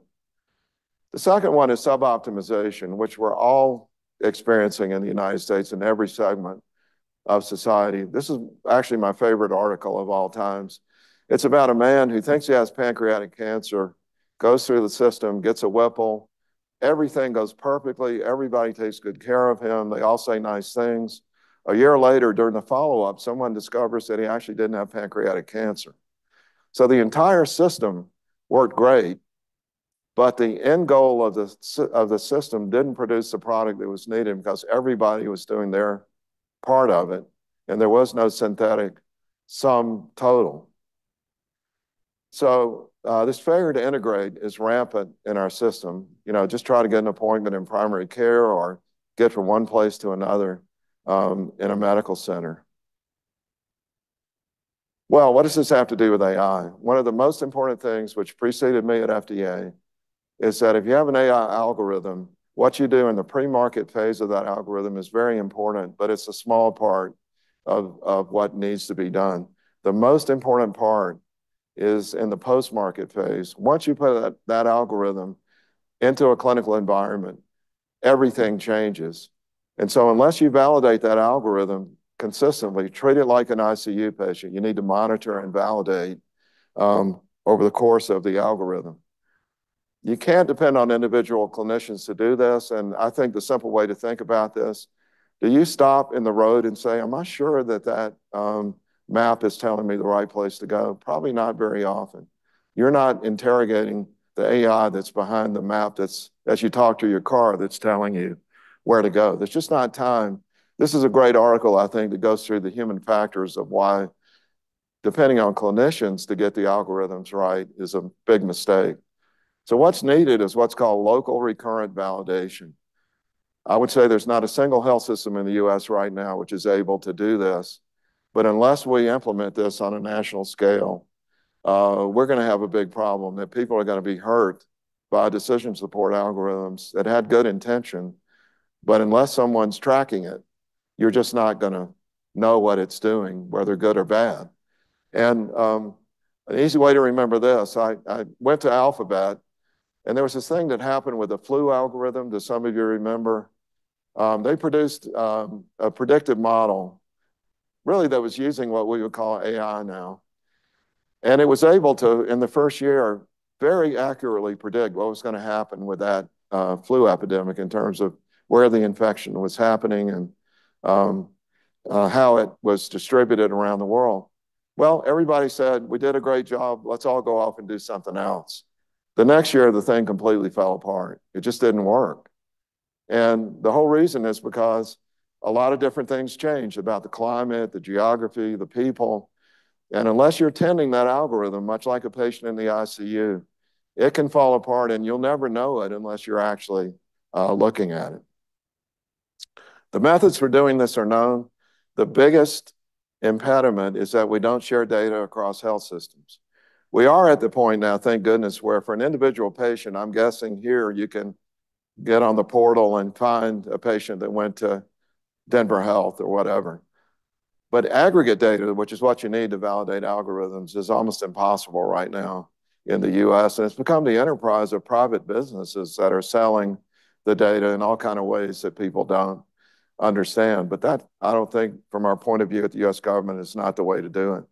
The second one is suboptimization, which we're all experiencing in the United States in every segment of society. This is actually my favorite article of all times. It's about a man who thinks he has pancreatic cancer, goes through the system, gets a Whipple. Everything goes perfectly. Everybody takes good care of him. They all say nice things. A year later, during the follow up, someone discovers that he actually didn't have pancreatic cancer. So the entire system worked great, but the end goal of the, of the system didn't produce the product that was needed because everybody was doing their part of it, and there was no synthetic sum total. So uh, this failure to integrate is rampant in our system. You know, just try to get an appointment in primary care or get from one place to another um, in a medical center. Well, what does this have to do with AI? One of the most important things which preceded me at FDA is that if you have an AI algorithm, what you do in the pre-market phase of that algorithm is very important, but it's a small part of, of what needs to be done. The most important part is in the post-market phase. Once you put that, algorithm into a clinical environment, everything changes. And so unless you validate that algorithm consistently, treat it like an ICU patient. You need to monitor and validate um, over the course of the algorithm. You can't depend on individual clinicians to do this. And I think the simple way to think about this, do you stop in the road and say, am I sure that that um, map is telling me the right place to go? Probably not very often. You're not interrogating the AI that's behind the map that's, as you talk to your car, that's telling you where to go. There's just not time. This is a great article, I think, that goes through the human factors of why, depending on clinicians, to get the algorithms right is a big mistake. So what's needed is what's called local recurrent validation. I would say there's not a single health system in the US right now which is able to do this. But unless we implement this on a national scale, uh, we're going to have a big problem that people are going to be hurt by decision support algorithms that had good intention. But unless someone's tracking it, you're just not going to know what it's doing, whether good or bad. And um, an easy way to remember this I, I went to Alphabet, and there was this thing that happened with the flu algorithm. Does some of you remember? Um, they produced um, a predictive model really that was using what we would call AI now. And it was able to, in the first year, very accurately predict what was going to happen with that uh, flu epidemic in terms of where the infection was happening and um, uh, how it was distributed around the world. Well, everybody said, we did a great job. Let's all go off and do something else. The next year, the thing completely fell apart. It just didn't work. And the whole reason is because a lot of different things change about the climate, the geography, the people. And unless you're tending that algorithm, much like a patient in the ICU, it can fall apart and you'll never know it unless you're actually uh, looking at it. The methods for doing this are known. The biggest impediment is that we don't share data across health systems. We are at the point now, thank goodness, where for an individual patient, I'm guessing here you can get on the portal and find a patient that went to Denver Health or whatever. But aggregate data, which is what you need to validate algorithms, is almost impossible right now in the US. And it's become the enterprise of private businesses that are selling the data in all kind of ways that people don't understand. But that, I don't think, from our point of view at the US government, is not the way to do it.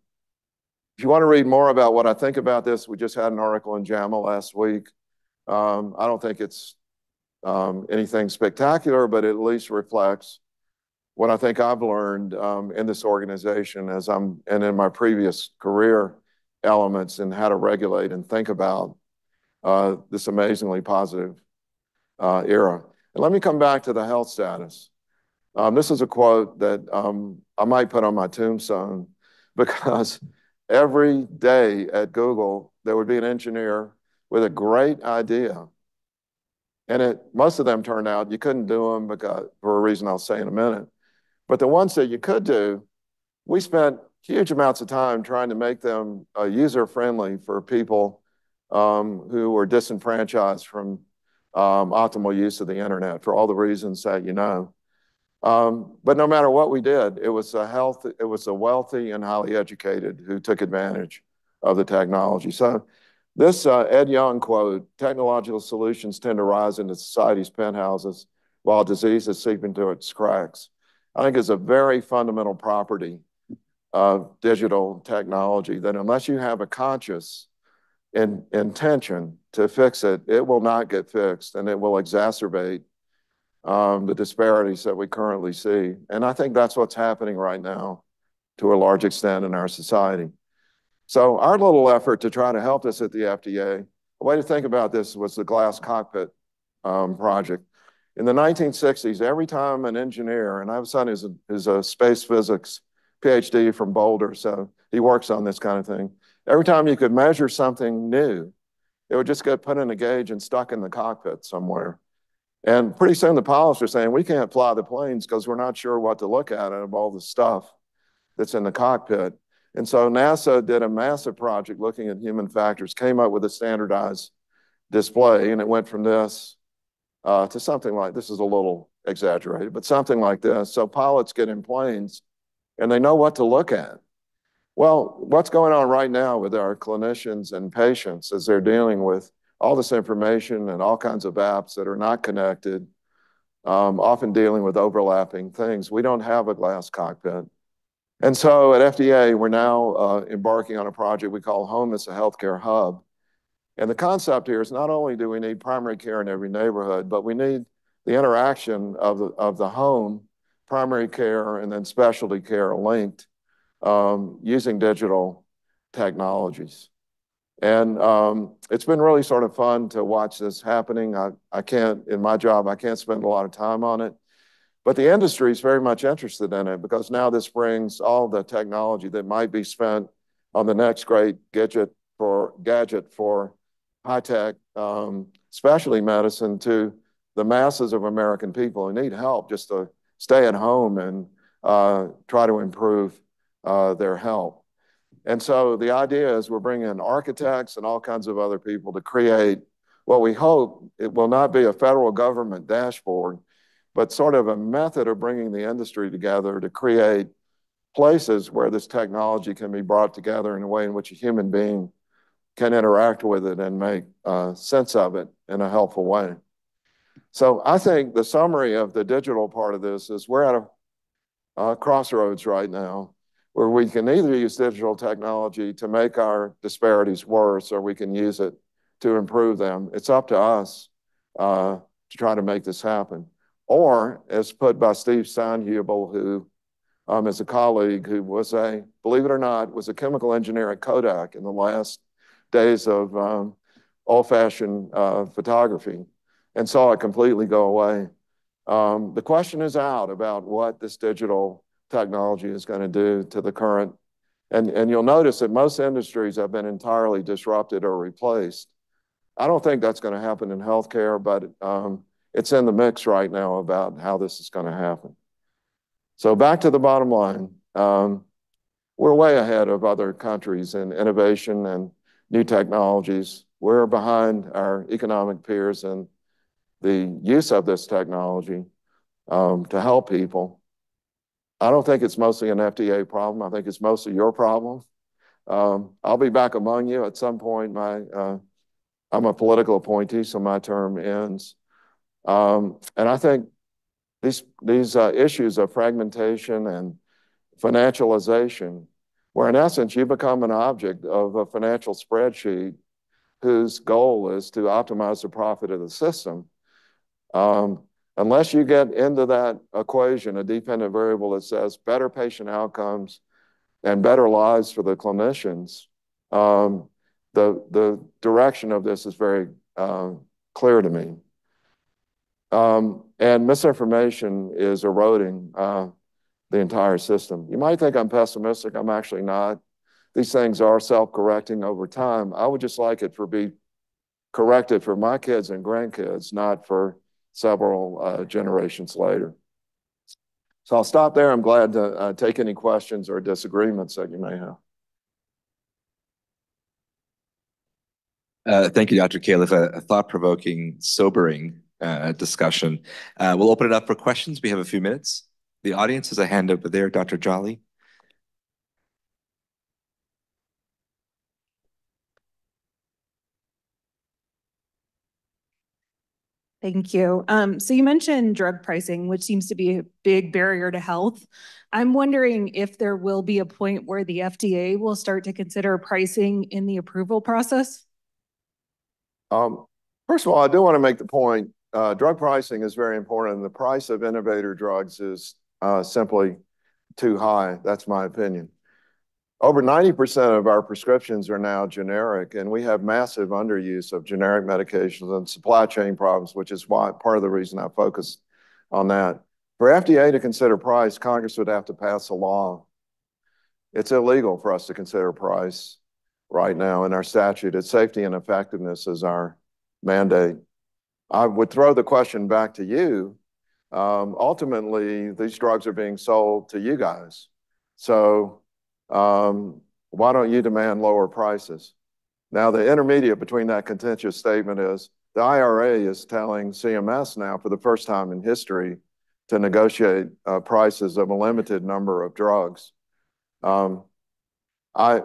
If you want to read more about what I think about this, we just had an article in JAMA last week. Um, I don't think it's um, anything spectacular, but it at least reflects what I think I've learned um, in this organization as I'm and in my previous career elements and how to regulate and think about uh, this amazingly positive uh, era. And let me come back to the health status. Um, this is a quote that um, I might put on my tombstone because every day at Google, there would be an engineer with a great idea. And it, most of them turned out you couldn't do them because, for a reason I'll say in a minute. But the ones that you could do, we spent huge amounts of time trying to make them uh, user-friendly for people um, who were disenfranchised from um, optimal use of the internet for all the reasons that you know. Um, but no matter what we did, it was a health, it was a wealthy and highly educated who took advantage of the technology. So this uh, Ed Yong quote, technological solutions tend to rise into society's penthouses while diseases seep into its cracks. I think is a very fundamental property of digital technology that unless you have a conscious in, intention to fix it, it will not get fixed and it will exacerbate um, the disparities that we currently see. And I think that's what's happening right now to a large extent in our society. So our little effort to try to help this at the FDA, a way to think about this was the glass cockpit um, project. In the 1960s, every time an engineer, and I have a son who's a, who's a space physics PhD from Boulder, so he works on this kind of thing. Every time you could measure something new, it would just get put in a gauge and stuck in the cockpit somewhere. And pretty soon the pilots are saying, we can't fly the planes because we're not sure what to look at of all the stuff that's in the cockpit. And so NASA did a massive project looking at human factors, came up with a standardized display, and it went from this uh, to something like this is a little exaggerated, but something like this. So pilots get in planes and they know what to look at. Well, what's going on right now with our clinicians and patients as they're dealing with all this information and all kinds of apps that are not connected, um, often dealing with overlapping things. We don't have a glass cockpit. And so at FDA, we're now uh, embarking on a project we call Home as a Healthcare Hub. And the concept here is not only do we need primary care in every neighborhood, but we need the interaction of the, of the home, primary care, and then specialty care linked um, using digital technologies. And um, it's been really sort of fun to watch this happening. I, I can't, in my job, I can't spend a lot of time on it. But the industry is very much interested in it because now this brings all the technology that might be spent on the next great gadget for gadget for high tech um, medicine to the masses of American people who need help just to stay at home and uh, try to improve uh, their health. And so the idea is we're bringing architects and all kinds of other people to create what we hope it will not be a federal government dashboard, but sort of a method of bringing the industry together to create places where this technology can be brought together in a way in which a human being can interact with it and make uh, sense of it in a helpful way. So I think the summary of the digital part of this is we're at a uh, crossroads right now where we can either use digital technology to make our disparities worse or we can use it to improve them. It's up to us uh, to try to make this happen. or as put by Steve Steinhubl, who um, is a colleague who was a, believe it or not, was a chemical engineer at Kodak in the last days of um, old-fashioned uh, photography and saw it completely go away. Um, the question is out about what this digital technology is going to do to the current. And, and you'll notice that most industries have been entirely disrupted or replaced. I don't think that's going to happen in healthcare, but um, it's in the mix right now about how this is going to happen. So back to the bottom line. Um, we're way ahead of other countries in innovation and new technologies. We're behind our economic peers in the use of this technology um, to help people. I don't think it's mostly an FDA problem. I think it's mostly your problem. Um, I'll be back among you at some point. My, uh, I'm a political appointee, so my term ends. Um, and I think these, these uh, issues of fragmentation and financialization, where in essence you become an object of a financial spreadsheet whose goal is to optimize the profit of the system, um, unless you get into that equation, a dependent variable that says better patient outcomes and better lives for the clinicians, um, the, the direction of this is very uh, clear to me. Um, and misinformation is eroding uh, the entire system. You might think I'm pessimistic. I'm actually not. These things are self-correcting over time. I would just like it to be corrected for my kids and grandkids, not for several uh, generations later. So I'll stop there. I'm glad to uh, take any questions or disagreements that you may have. Uh, thank you, Dr. Califf. A, a thought-provoking, sobering uh, discussion. Uh, we'll open it up for questions. We have a few minutes. The audience has a hand over there, Dr. Jolly. Thank you. Um, so you mentioned drug pricing, which seems to be a big barrier to health. I'm wondering if there will be a point where the FDA will start to consider pricing in the approval process? Um, first of all, I do want to make the point, uh, drug pricing is very important. The price of innovator drugs is uh, simply too high. That's my opinion. Over 90% of our prescriptions are now generic, and we have massive underuse of generic medications and supply chain problems, which is why part of the reason I focus on that. For FDA to consider price, Congress would have to pass a law. It's illegal for us to consider price right now in our statute. It's safety and effectiveness is our mandate. I would throw the question back to you. Um, ultimately, these drugs are being sold to you guys. So um, why don't you demand lower prices? Now, the intermediate between that contentious statement is the IRA is telling CMS now for the first time in history to negotiate uh, prices of a limited number of drugs. Um, I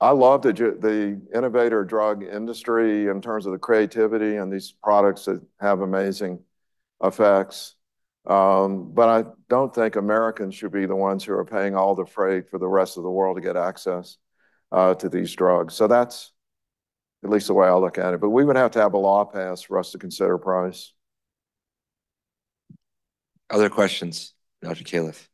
I love the, the innovator drug industry in terms of the creativity and these products that have amazing effects. Um, but I don't think Americans should be the ones who are paying all the freight for the rest of the world to get access uh, to these drugs. So that's at least the way I look at it. But we would have to have a law passed for us to consider price. Other questions, Dr. Califf?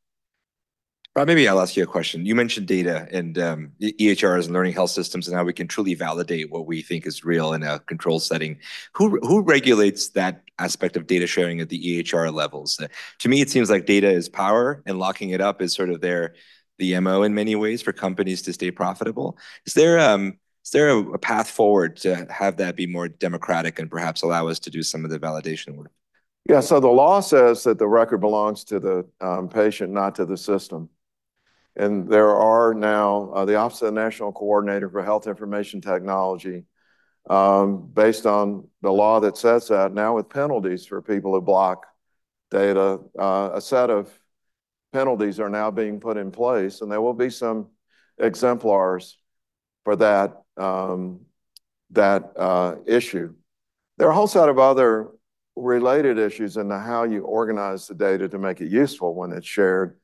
Rob, maybe I'll ask you a question. You mentioned data and um, EHRs and learning health systems and how we can truly validate what we think is real in a control setting. Who who regulates that aspect of data sharing at the EHR levels? To me, it seems like data is power, and locking it up is sort of their the mo in many ways for companies to stay profitable. Is there um is there a, a path forward to have that be more democratic and perhaps allow us to do some of the validation work? Yeah, so the law says that the record belongs to the um, patient, not to the system. And there are now uh, the Office of the National Coordinator for Health Information Technology, um, based on the law that says that, now with penalties for people who block data, uh, a set of penalties are now being put in place, and there will be some exemplars for that, um, that uh, issue. There are a whole set of other related issues in how you organize the data to make it useful when it's shared.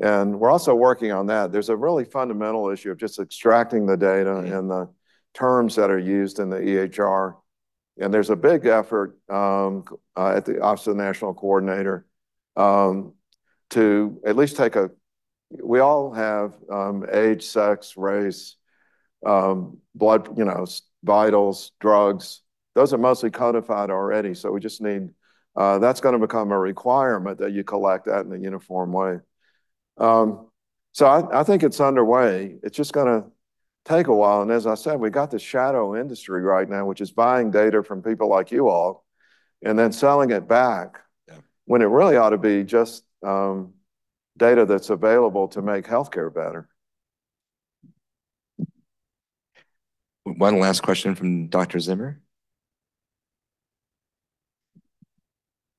And we're also working on that. There's a really fundamental issue of just extracting the data mm-hmm. and the terms that are used in the EHR and there's a big effort um, uh, at the Office of the National Coordinator um, to at least take a, we all have um, age, sex, race, um, blood, you know, vitals, drugs. Those are mostly codified already. So we just need, uh, that's going to become a requirement that you collect that in a uniform way. Um, so I, I think it's underway. It's just going to take a while. And as I said, we got the shadow industry right now, which is buying data from people like you all and then selling it back yeah. when it really ought to be just um, data that's available to make healthcare better. One last question from Dr. Zimmer.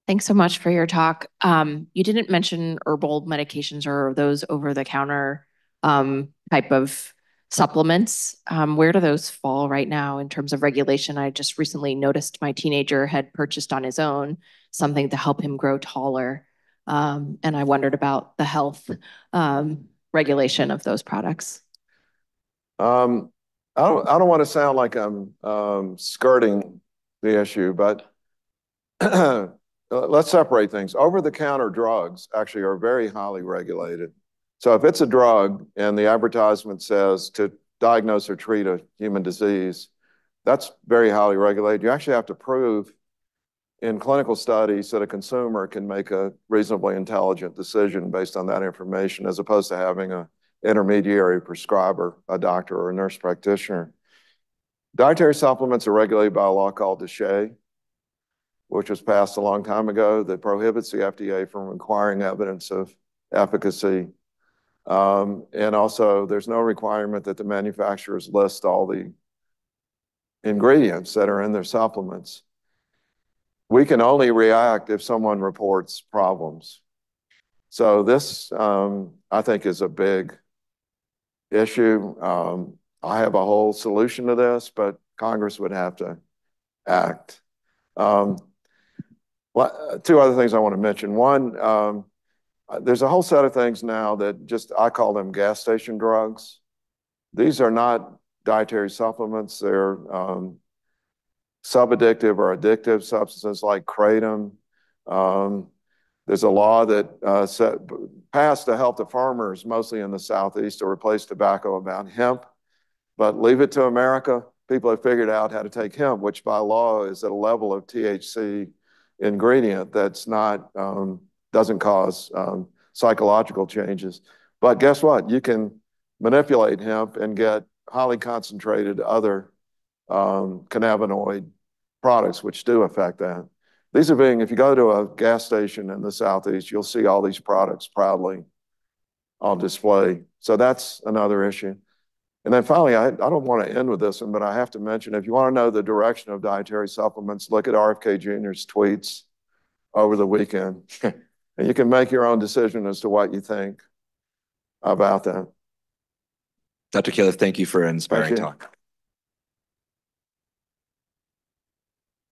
Thanks so much for your talk. Um, you didn't mention herbal medications or those over-the-counter um, type of supplements. Um, where do those fall right now in terms of regulation? I just recently noticed my teenager had purchased on his own something to help him grow taller. Um, and I wondered about the health um, regulation of those products. Um, I don't, I don't want to sound like I'm um, skirting the issue, but let's separate things. Over-the-counter drugs actually are very highly regulated. So if it's a drug and the advertisement says to diagnose or treat a human disease, that's very highly regulated. You actually have to prove in clinical studies that a consumer can make a reasonably intelligent decision based on that information, as opposed to having an intermediary prescriber, a doctor or a nurse practitioner. Dietary supplements are regulated by a law called DSHEA, which was passed a long time ago that prohibits the FDA from requiring evidence of efficacy and also, there's no requirement that the manufacturers list all the ingredients that are in their supplements. We can only react if someone reports problems. So this, um, I think, is a big issue. Um, I have a whole solution to this, but Congress would have to act. Two other things I want to mention. One, there's a whole set of things now that just, I call them gas station drugs. These are not dietary supplements. They're um, sub-addictive or addictive substances like kratom. Um, there's a law that uh, set, passed to help the farmers, mostly in the Southeast, to replace tobacco about hemp. But leave it to America. People have figured out how to take hemp, which by law is at a level of THC ingredient that's not um, doesn't cause um, psychological changes. But guess what? You can manipulate hemp and get highly concentrated other um, cannabinoid products, which do affect that. These are being, if you go to a gas station in the Southeast, you'll see all these products proudly on display. So that's another issue. And then finally, I, I don't want to end with this one, but I have to mention, if you want to know the direction of dietary supplements, look at RFK Jr.'s tweets over the weekend. And you can make your own decision as to what you think about that. Dr. Califf, thank you for an inspiring talk.